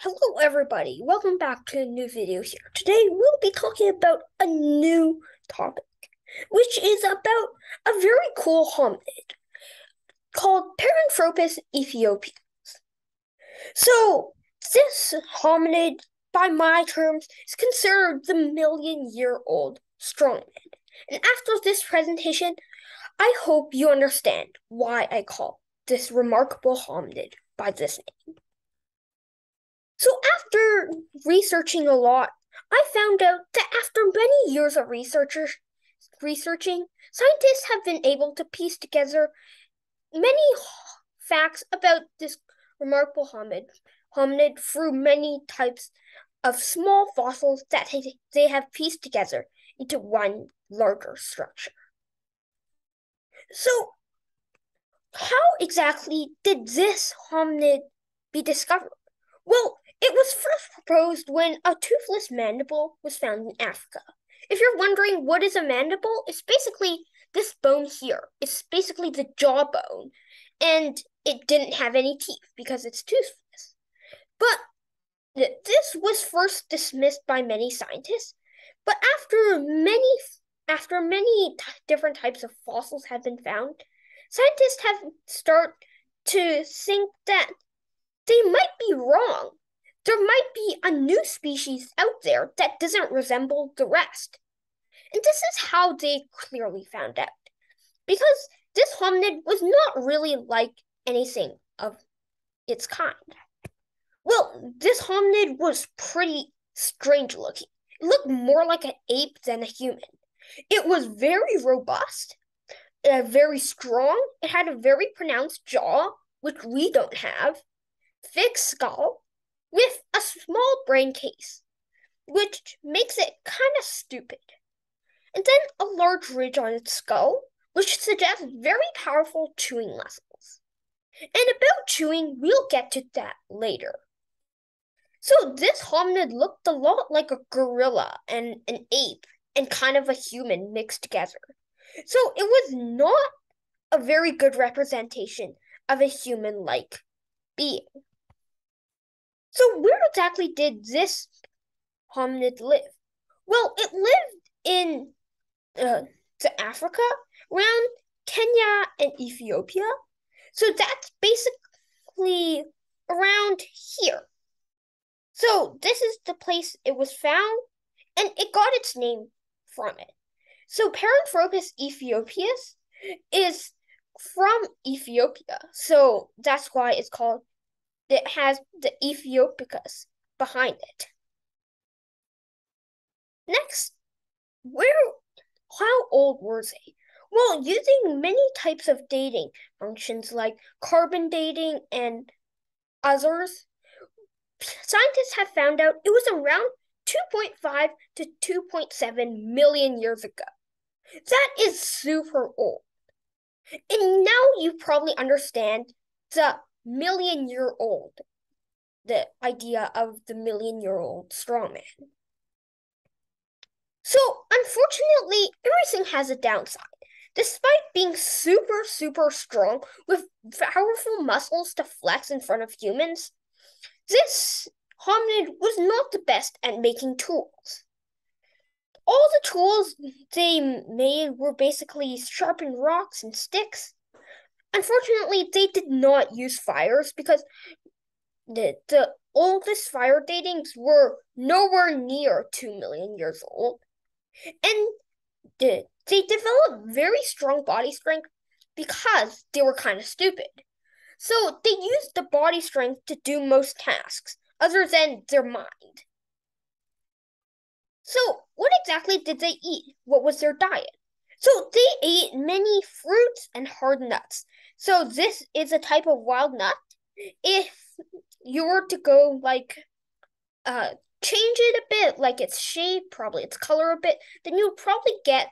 Hello everybody, welcome back to a new video here. Today we'll be talking about a new topic, which is about a very cool hominid called Paranthropus aethiopius. So this hominid, by my terms, is considered the million-year-old strongman. And after this presentation, I hope you understand why I call this remarkable hominid by this name. So after researching a lot, I found out that after many years of researchers researching, scientists have been able to piece together many facts about this remarkable hominid, hominid through many types of small fossils that they have pieced together into one larger structure. So, how exactly did this hominid be discovered? Well, it was first proposed when a toothless mandible was found in Africa. If you're wondering what is a mandible, it's basically this bone here. It's basically the jawbone, and it didn't have any teeth because it's toothless. But this was first dismissed by many scientists, but after many after many t- different types of fossils have been found, scientists have started to think that they might be wrong there might be a new species out there that doesn't resemble the rest. And this is how they clearly found out. Because this hominid was not really like anything of its kind. Well, this hominid was pretty strange looking. It looked more like an ape than a human. It was very robust, uh, very strong. It had a very pronounced jaw, which we don't have, thick skull, with a small brain case, which makes it kind of stupid. And then a large ridge on its skull, which suggests very powerful chewing muscles. And about chewing, we'll get to that later. So this hominid looked a lot like a gorilla and an ape and kind of a human mixed together. So it was not a very good representation of a human like being. So where exactly did this hominid live? Well, it lived in uh, to Africa, around Kenya and Ethiopia. So that's basically around here. So this is the place it was found, and it got its name from it. So Paranthropus aethiopius is from Ethiopia, so that's why it's called that has the Ethiopius behind it. Next, where how old were they? Well, using many types of dating functions like carbon dating and others, scientists have found out it was around 2.5 to 2.7 million years ago. That is super old. And now you probably understand the million year old, the idea of the million year old strongman. So, unfortunately, everything has a downside. Despite being super, super strong with powerful muscles to flex in front of humans, this hominid was not the best at making tools. All the tools they made were basically sharpened rocks and sticks, Unfortunately, they did not use fires because the, the oldest fire datings were nowhere near 2 million years old. And the, they developed very strong body strength because they were kind of stupid. So they used the body strength to do most tasks, other than their mind. So, what exactly did they eat? What was their diet? So, they ate many fruits and hard nuts, so this is a type of wild nut. If you were to go like uh change it a bit, like its shape, probably its color a bit, then you'll probably get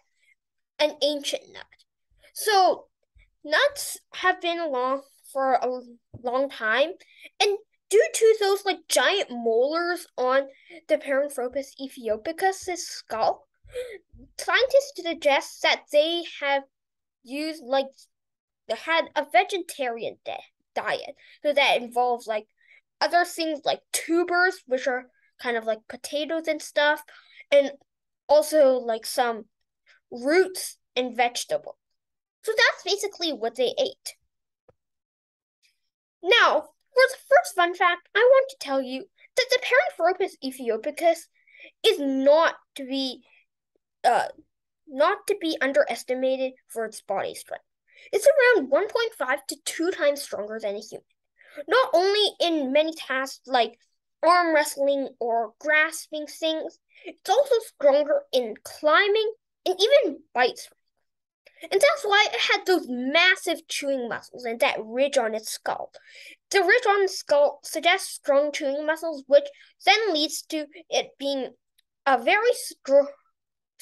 an ancient nut. So nuts have been along for a long time, and due to those like giant molars on the Paranthropus aethiopicus' skull, scientists suggest that they have used like had a vegetarian de- diet. So that involves like other things like tubers, which are kind of like potatoes and stuff, and also like some roots and vegetables. So that's basically what they ate. Now, for the first fun fact, I want to tell you that the parent Paranthropus aethiopicus is not to be uh not to be underestimated for its body strength. It's around 1.5 to 2 times stronger than a human. Not only in many tasks like arm wrestling or grasping things, it's also stronger in climbing and even bite strength. and that's why it had those massive chewing muscles and that ridge on its skull. The ridge on the skull suggests strong chewing muscles, which then leads to it being a very str-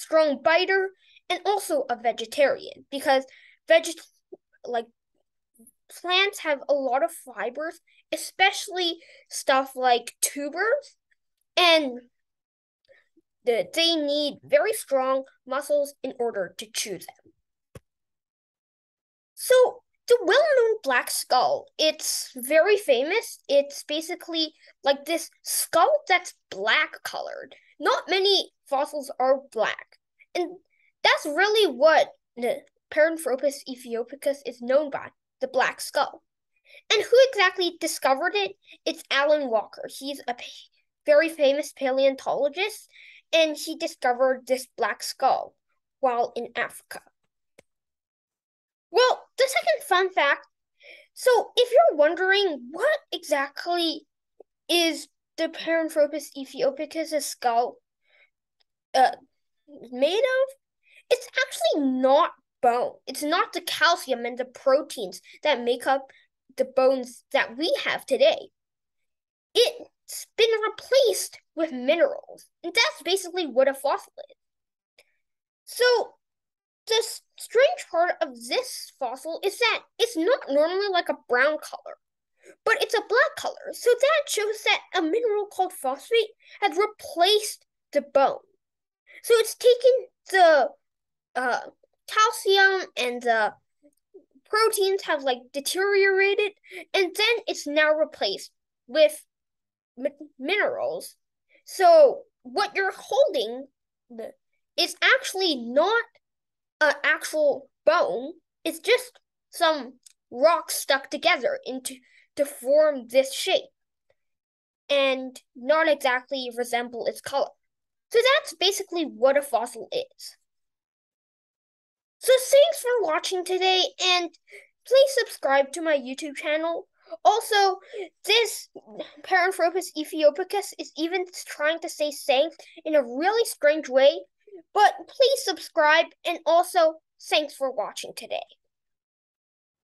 strong biter and also a vegetarian because veget like plants have a lot of fibers, especially stuff like tubers, and the, they need very strong muscles in order to chew them. So the well-known black skull, it's very famous. It's basically like this skull that's black colored. Not many fossils are black. And that's really what the Paranthropus aethiopicus is known by, the black skull. And who exactly discovered it? It's Alan Walker. He's a very famous paleontologist, and he discovered this black skull while in Africa. Well, the second fun fact so, if you're wondering what exactly is the Paranthropus aethiopicus' skull uh, made of, it's actually not bone. It's not the calcium and the proteins that make up the bones that we have today. It's been replaced with minerals, and that's basically what a fossil is. So, the strange part of this fossil is that it's not normally like a brown color, but it's a black color. So that shows that a mineral called phosphate has replaced the bone. So it's taken the uh, calcium and the proteins have like deteriorated, and then it's now replaced with minerals. So what you're holding is actually not an actual bone. It's just some rocks stuck together into to form this shape and not exactly resemble its color. So that's basically what a fossil is. So thanks for watching today and please subscribe to my YouTube channel. Also, this Paranthropus aethiopicus is even trying to say thanks in a really strange way but please subscribe and also thanks for watching today.